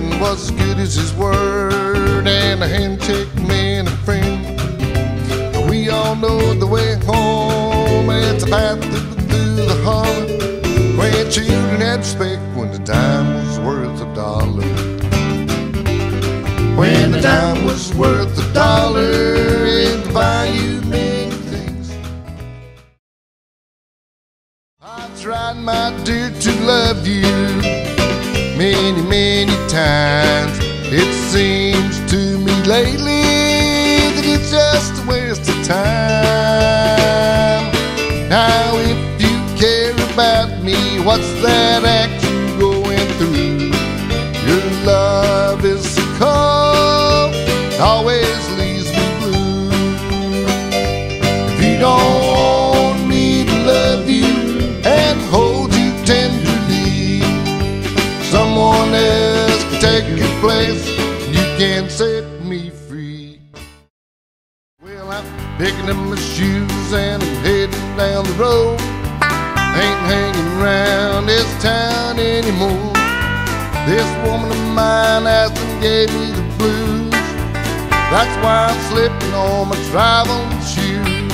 man was as good as his word and a handshake man and friend. We all know the way home, and it's a path through, the holler. Grandchildren had respect when the time was worth a dollar. When the time was worth a dollar, it buy you many things. I tried, my dear, to love you many, many times. It seems to me lately that it's just a waste of time. Now, if you care about me, what's that action place. You can set me free. Well, I'm picking up my shoes and I'm heading down the road. Ain't hanging around this town anymore. This woman of mine and gave me the blues. That's why I'm slipping on my traveling shoes.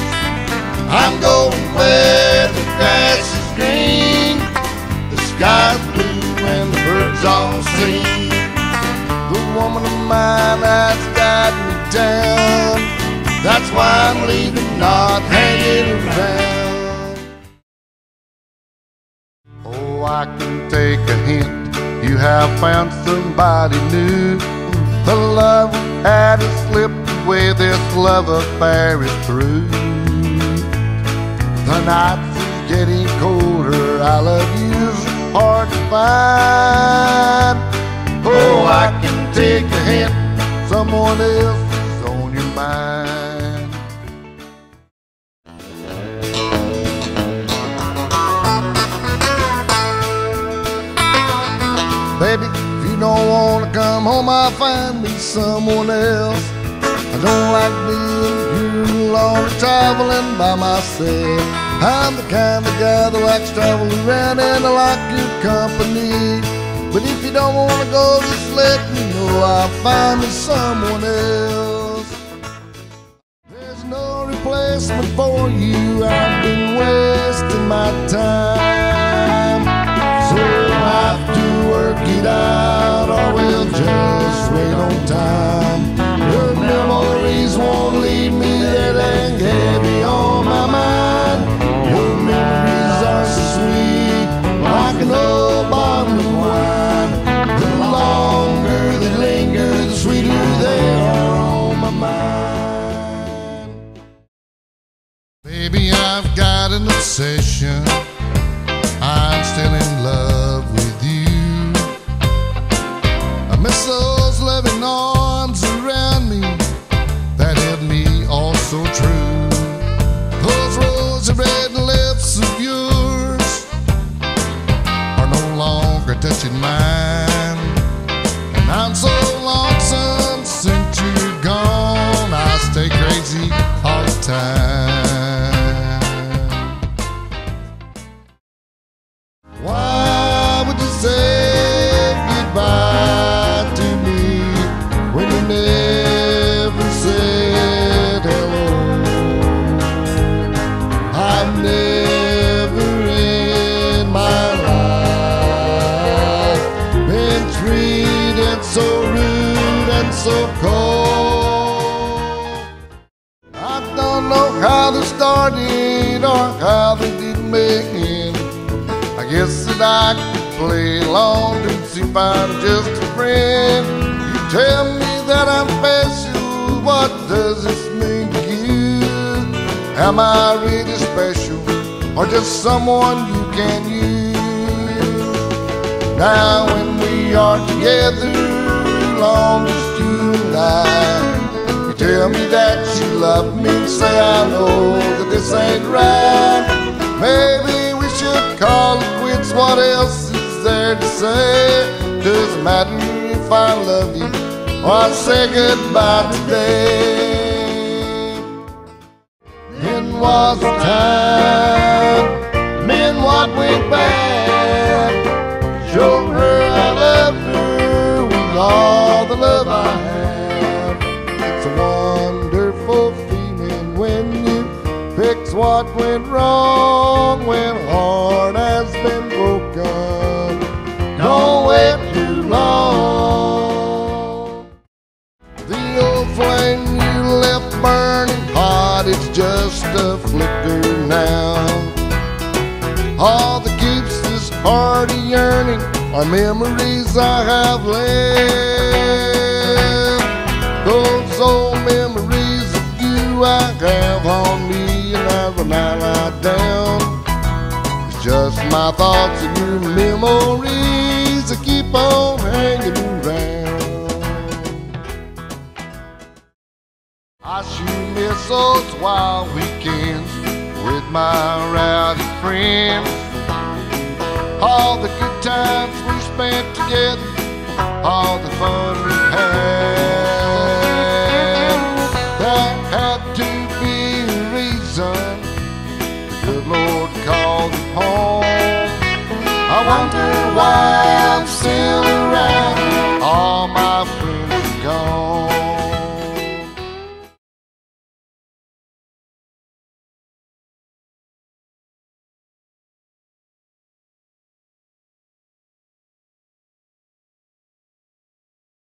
I'm going where the grass is green, the sky's blue, and the birds all sing. Woman of mine has got me down. That's why I'm leaving, not hanging around. Oh, I can take a hint. You have found somebody new. The love had slipped away. This love affair is through. The nights is getting colder. I love you's hard to find. Oh, take a hint. Someone else is on your mind. Baby, if you don't wanna come home, I'll find me someone else. I don't like being here alone traveling by myself. I'm the kind of guy that likes traveling around and I like your company. But if you don't wanna go, just let me know. I'll find me someone else. There's no replacement for you. I've been wasting my time. I've got an obsession. I'm still in love with you. I miss those loving arms around me that held me all so true. Those rosy red lips of yours are no longer touching mine. And I'm so so cold. I don't know how they started or how they didn't. I guess that I could play along to see if I'm just a friend. You tell me that I'm special. What does this mean to you? Am I really special or just someone you can use? Now when we are together, long as you and I, you tell me that you love me, say I know that this ain't right. Maybe we should call it quits. What else is there to say? Doesn't matter if I love you or I say goodbye today. Then was the time, men what went bad. Show her I love her with all the love I have. Fix what went wrong when heart has been broken. Don't wait too long. The old flame you left burning hot, it's just a flicker now. All that keeps this heart yearning are memories I have left. Those old memories of you I have on me, when I lie down, it's just my thoughts and your memories that keep on hanging around. I sure miss those wild weekends with my rowdy friends. All the good times we spent together, all the fun we the Lord called home. I wonder why I'm still around.